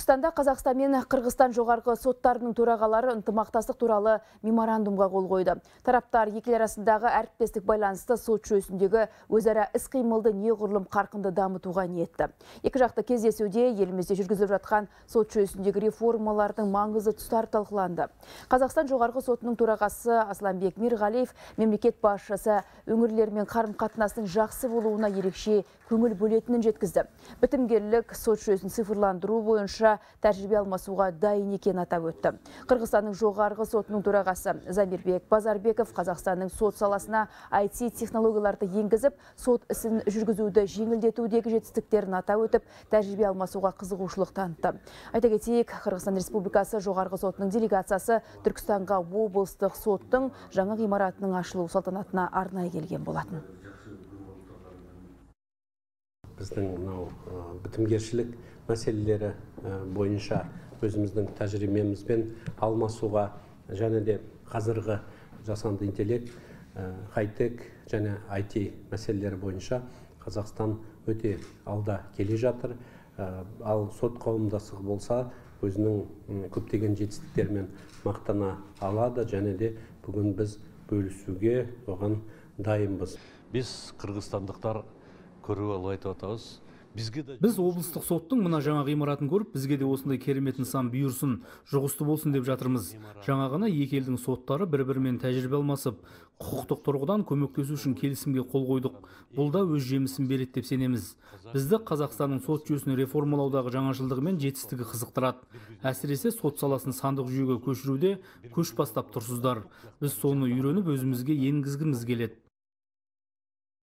Түркістанда Қазақстан мен Қырғызстан жоғарғы соттарының төрағалары ынтымақтастық туралы меморандумға қол қойды. Тараптар екі арасындағы әріптестік байланысты сот жүйесіндегі өзара іс-қимылды неғұрлым қарқынды дамытуға ниетті. Екі жақты кездесуде елімізде жүргізіліп жатқан сот жүйесіндегі реформалардың маңызы тұстары талқыланды. Қазақстан жоғарғы сотының төрағасы Асланбек Мирғалиев мемлекет басшысы өңірлермен қарым-қатынастың жақсы болуына ерекше көңіл бөлетінін жеткізді. Бітімгерлік сот жүйесін цифрландыру бойынша тәжірибе алмасуға дайын екенін атап өтті. Қырғызстанның жоғарғы сотының төрағасы Замирбек Базарбеков Қазақстанның сот саласына IT технологияларды енгізіп, сот ісін жүргізуді жеңілдетудегі жетістіктерін атап өтіп, тәжірибе алмасуға қызығушылық танытты. Айта кетейік, Қырғызстан Республикасы жоғарғы сотының делегациясы Түркістанға облыстық соттың жаңа ғимаратының ашылу салтанатына арнайы келген болатын. Біздің мынау бітімгершілік мәселелері бойынша өзіміздің тәжірибемізбен алмасуға және де қазіргі жасанды интеллект хай-тек және IT мәселелері бойынша Қазақстан өте алда келе жатыр. Ал сот қауымдастығы болса өзінің көптеген жетістіктерімен мақтана алады және де бүгін біз бөлісуге оған дайынбыз. Біз қырғызстандықтар көріп алып айтып бізге де біз облыстық соттың мына жаңа ғимаратын көріп бізге де осындай керемет нысан бұйырсын жұғысты болсын деп жатырмыз. Жаңа ғана екі елдің соттары бір бірімен тәжірибе алмасып құқықтық тұрғыдан көмектесу үшін келісімге қол қойдық. Бұл да өз жемісін береді деп сенеміз. Бізді қазақстанның сот жүйесін реформалаудағы жаңашылдығы мен жетістігі қызықтырады. Әсіресе сот саласын сандық жүйеге көшіруде көш бастап тұрсыздар. Біз соны үйреніп өзімізге енгізгіміз келеді.